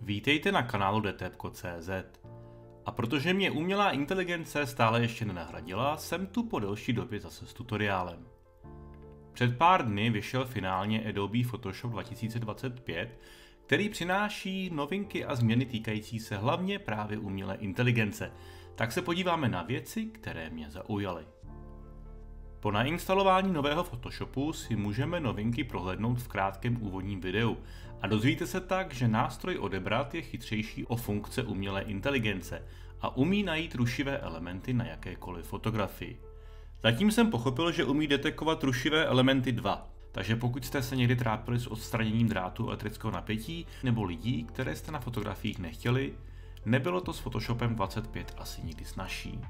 Vítejte na kanálu dtepko.cz. A protože mě umělá inteligence stále ještě nenahradila, jsem tu po delší době zase s tutoriálem. Před pár dny vyšel finálně Adobe Photoshop 2025, který přináší novinky a změny týkající se hlavně právě umělé inteligence. Tak se podíváme na věci, které mě zaujaly. Po nainstalování nového Photoshopu si můžeme novinky prohlédnout v krátkém úvodním videu a dozvíte se tak, že nástroj odebrat je chytřejší o funkce umělé inteligence a umí najít rušivé elementy na jakékoliv fotografii. Zatím jsem pochopil, že umí detekovat rušivé elementy 2, takže pokud jste se někdy trápili s odstraněním drátu elektrického napětí nebo lidí, které jste na fotografiích nechtěli, nebylo to s Photoshopem 25 asi nikdy snažší.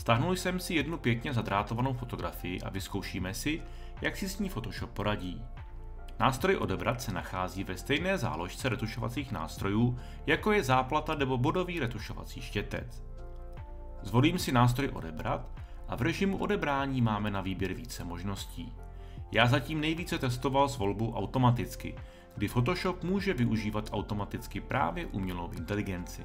Stáhnul jsem si jednu pěkně zadrátovanou fotografii a vyzkoušíme si, jak si s ní Photoshop poradí. Nástroj odebrat se nachází ve stejné záložce retušovacích nástrojů, jako je záplata nebo bodový retušovací štětec. Zvolím si nástroj odebrat a v režimu odebrání máme na výběr více možností. Já zatím nejvíce testoval s volbou automaticky, kdy Photoshop může využívat automaticky právě umělou inteligenci.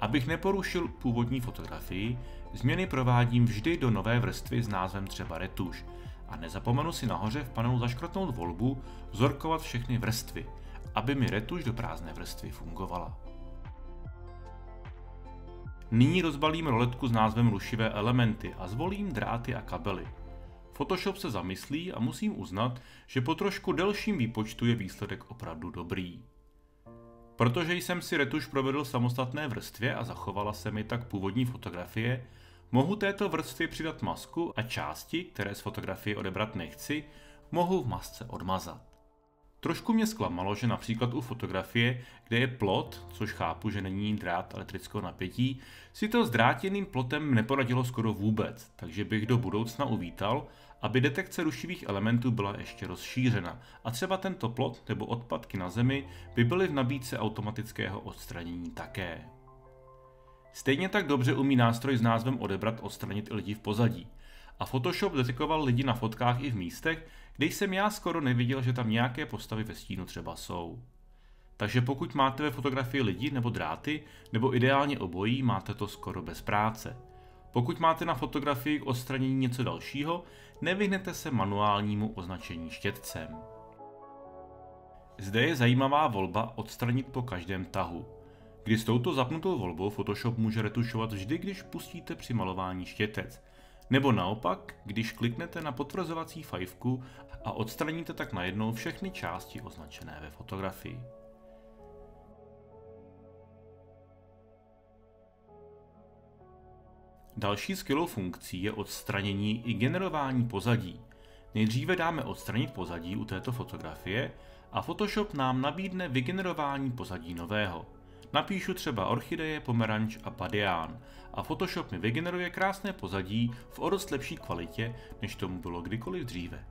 Abych neporušil původní fotografii, změny provádím vždy do nové vrstvy s názvem třeba retuš a nezapomenu si nahoře v panelu zaškrtnout volbu vzorkovat všechny vrstvy, aby mi retuš do prázdné vrstvy fungovala. Nyní rozbalím roletku s názvem rušivé elementy a zvolím dráty a kabely. Photoshop se zamyslí a musím uznat, že po trošku delším výpočtu je výsledek opravdu dobrý. Protože jsem si retuš provedl samostatné vrstvě a zachovala se mi tak původní fotografie, mohu této vrstvě přidat masku a části, které z fotografie odebrat nechci, mohu v masce odmazat. Trošku mě zklamalo, že například u fotografie, kde je plot, což chápu, že není drát elektrického napětí, si to s drátěným plotem neporadilo skoro vůbec, takže bych do budoucna uvítal, aby detekce rušivých elementů byla ještě rozšířena a třeba tento plot nebo odpadky na zemi by byly v nabídce automatického odstranění také. Stejně tak dobře umí nástroj s názvem odebrat odstranit i lidi v pozadí. A Photoshop detekoval lidi na fotkách i v místech, kde jsem já skoro neviděl, že tam nějaké postavy ve stínu třeba jsou. Takže pokud máte ve fotografii lidi nebo dráty, nebo ideálně obojí, máte to skoro bez práce. Pokud máte na fotografii k odstranění něco dalšího, nevyhnete se manuálnímu označení štětcem. Zde je zajímavá volba odstranit po každém tahu. Kdy s touto zapnutou volbou Photoshop může retušovat vždy, když pustíte při malování štětec, nebo naopak, když kliknete na potvrzovací fajfku a odstraníte tak najednou všechny části označené ve fotografii. Další skvělou funkcí je odstranění i generování pozadí. Nejdříve dáme odstranit pozadí u této fotografie a Photoshop nám nabídne vygenerování pozadí nového. Napíšu třeba orchideje, pomeranč a badián a Photoshop mi vygeneruje krásné pozadí v o dost lepší kvalitě, než tomu bylo kdykoliv dříve.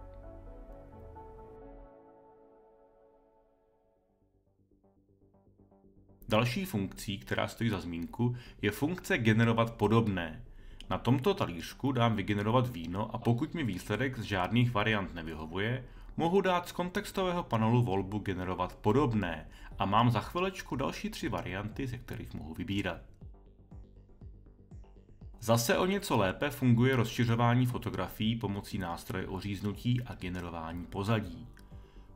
Další funkcí, která stojí za zmínku, je funkce generovat podobné. Na tomto talířku dám vygenerovat víno a pokud mi výsledek z žádných variant nevyhovuje, mohu dát z kontextového panelu volbu generovat podobné a mám za chvilečku další tři varianty, ze kterých mohu vybírat. Zase o něco lépe funguje rozšiřování fotografií pomocí nástroje oříznutí a generování pozadí.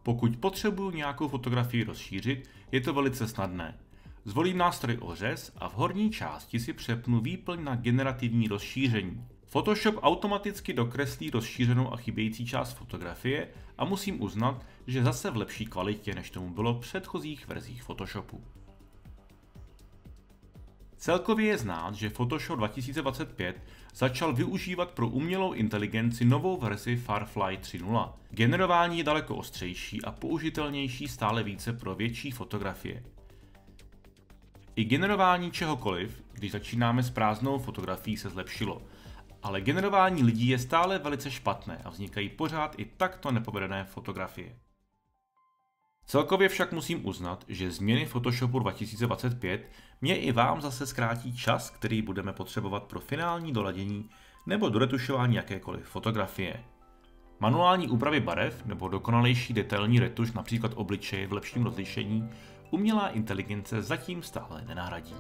Pokud potřebuju nějakou fotografii rozšířit, je to velice snadné. Zvolím nástroj ořez a v horní části si přepnu výplň na generativní rozšíření. Photoshop automaticky dokreslí rozšířenou a chybějící část fotografie a musím uznat, že zase v lepší kvalitě, než tomu bylo v předchozích verzích Photoshopu. Celkově je znát, že Photoshop 2025 začal využívat pro umělou inteligenci novou verzi Firefly 3.0. Generování je daleko ostřejší a použitelnější stále více pro větší fotografie. I generování čehokoliv, když začínáme s prázdnou fotografií, se zlepšilo, ale generování lidí je stále velice špatné a vznikají pořád i takto nepovedené fotografie. Celkově však musím uznat, že změny Photoshopu 2025 mě i vám zase zkrátí čas, který budeme potřebovat pro finální doladění nebo doretušování jakékoliv fotografie. Manuální úpravy barev nebo dokonalejší detailní retuš například obličeje v lepším rozlišení umělá inteligence zatím stále nenahradí.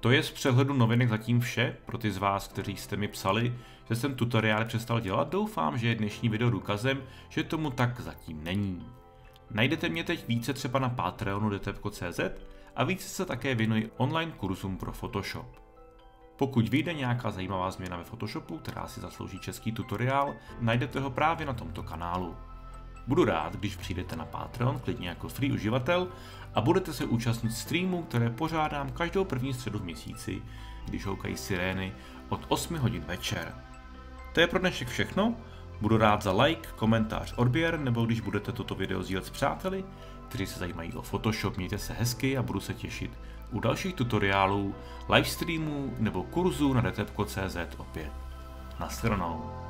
To je z přehledu novinek zatím vše. Pro ty z vás, kteří jste mi psali, že jsem tutoriály přestal dělat, doufám, že je dnešní video důkazem, že tomu tak zatím není. Najdete mě teď více třeba na Patreonu detepko.cz a více se také věnuji online kurzům pro Photoshop. Pokud vyjde nějaká zajímavá změna ve Photoshopu, která si zaslouží český tutoriál, najdete ho právě na tomto kanálu. Budu rád, když přijdete na Patreon, klidně jako free uživatel, a budete se účastnit streamů, které pořádám každou první středu v měsíci, když houkají sirény od 8 hodin večer. To je pro dnešek všechno, budu rád za like, komentář, odběr, nebo když budete toto video sdílet s přáteli, kteří se zajímají o Photoshop, mějte se hezky a budu se těšit u dalších tutoriálů, livestreamů nebo kurzů na detepko.cz opět. Naschledanou.